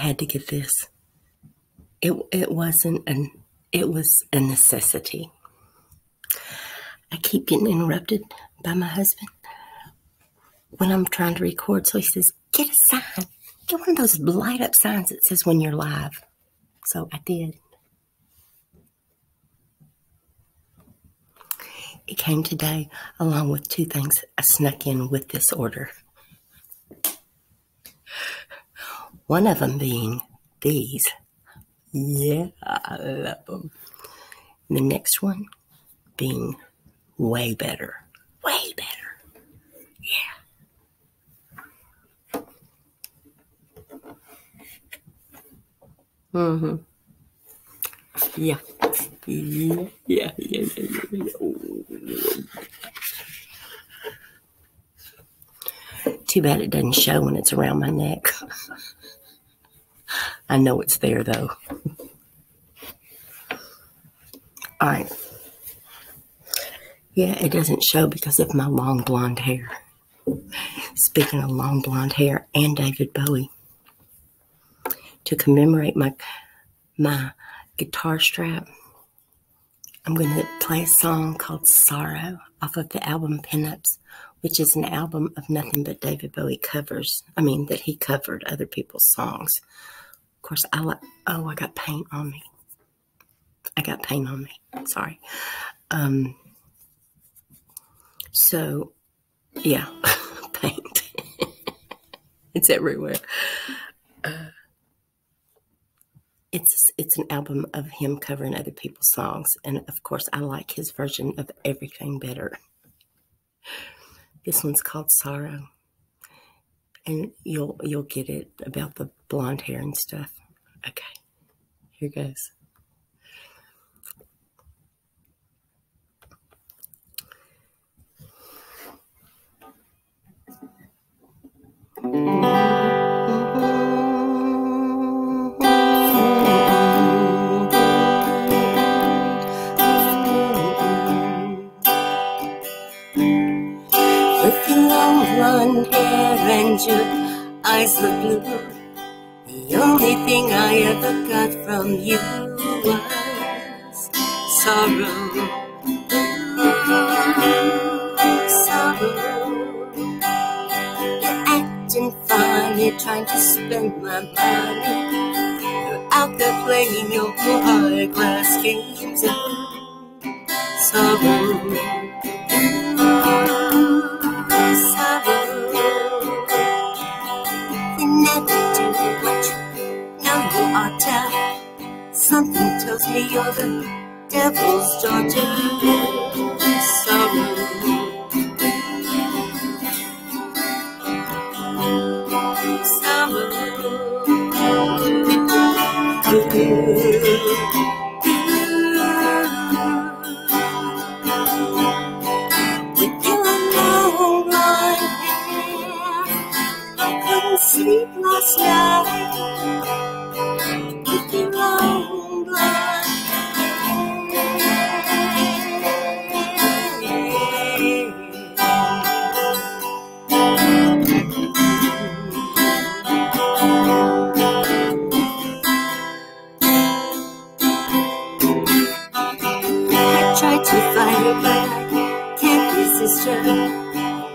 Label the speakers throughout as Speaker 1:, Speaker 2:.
Speaker 1: had to get this. It it wasn't an it was a necessity. I keep getting interrupted by my husband when I'm trying to record. So he says, Get a sign. Get one of those light up signs that says when you're live. So I did. It came today along with two things I snuck in with this order. One of them being these. Yeah, I love them. And the next one being way better. Way better. Yeah. Mm-hmm. Yeah. Yeah, yeah, yeah, yeah, yeah. Too bad it doesn't show when it's around my neck. I know it's there though. All right. Yeah, it doesn't show because of my long blonde hair. Speaking of long blonde hair and David Bowie, to commemorate my my guitar strap, I'm going to play a song called Sorrow off of the album Pin Ups, which is an album of nothing but David Bowie covers. I mean, that he covered other people's songs. Course, I like, oh, I got paint on me. I got paint on me. Sorry. Um, so, yeah, paint. it's everywhere. Uh, it's it's an album of him covering other people's songs, and of course, I like his version of everything better. This one's called Sorrow, and you'll you'll get it about the blonde hair and stuff. Okay, here goes. Your long blonde hair and your eyes of blue, the only thing I ever got from you was sorrow. Sorrow. You're acting funny, trying to spend my money. You're out there playing your high class games of sorrow. Something tells me you're the devil's daughter. Couldn't sleep last night. Tried to find her, but I can't resist her.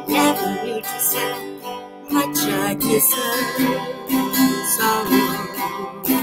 Speaker 1: Never knew just how much I miss her. Sorrow.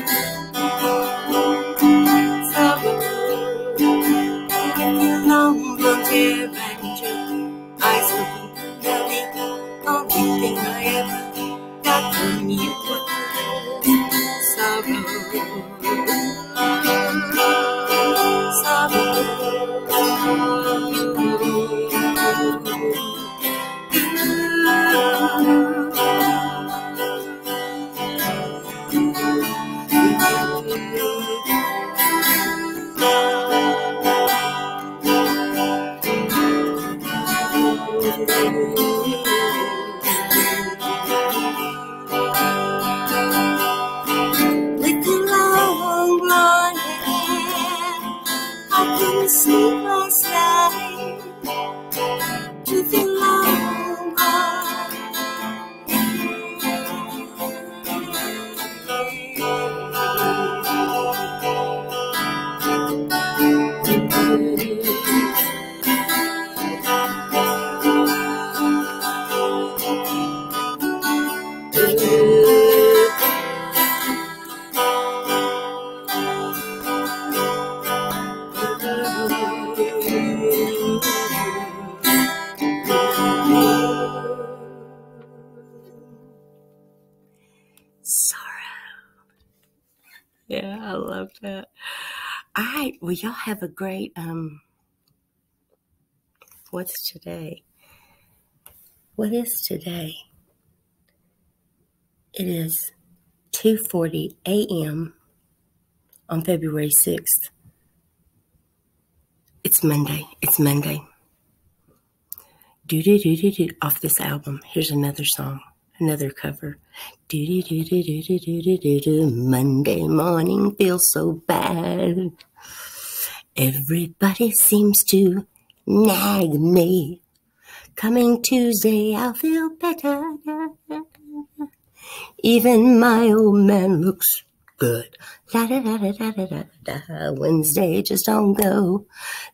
Speaker 1: I love that. All right, well, y'all have a great um. What's today? What is today? It is 2:40 a.m. on February 6th. It's Monday. It's Monday. Do do do do do off this album. Here's another song, another cover. Monday morning feels so bad. Everybody seems to nag me. Coming Tuesday, I'll feel better. Even my old man looks good. Da da da da da da da da. Wednesday just don't go.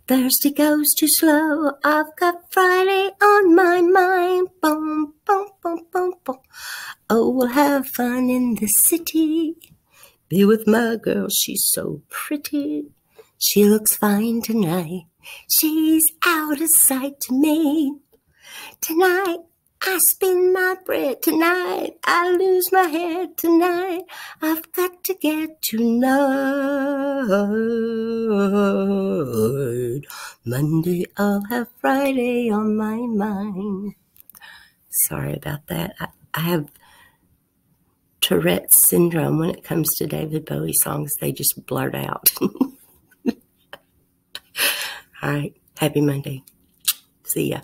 Speaker 1: Thursday goes too slow. I've got Friday on my mind. Boom, boom, boom, boom, boom. Oh, we'll have fun in the city. Be with my girl, she's so pretty. She looks fine tonight. She's out of sight to me. Tonight, I spin my bread tonight. I lose my head tonight. I've got to get to tonight. Monday, I'll have Friday on my mind. Sorry about that. I, I have Tourette's syndrome when it comes to David Bowie songs. They just blurt out. All right. Happy Monday. See ya.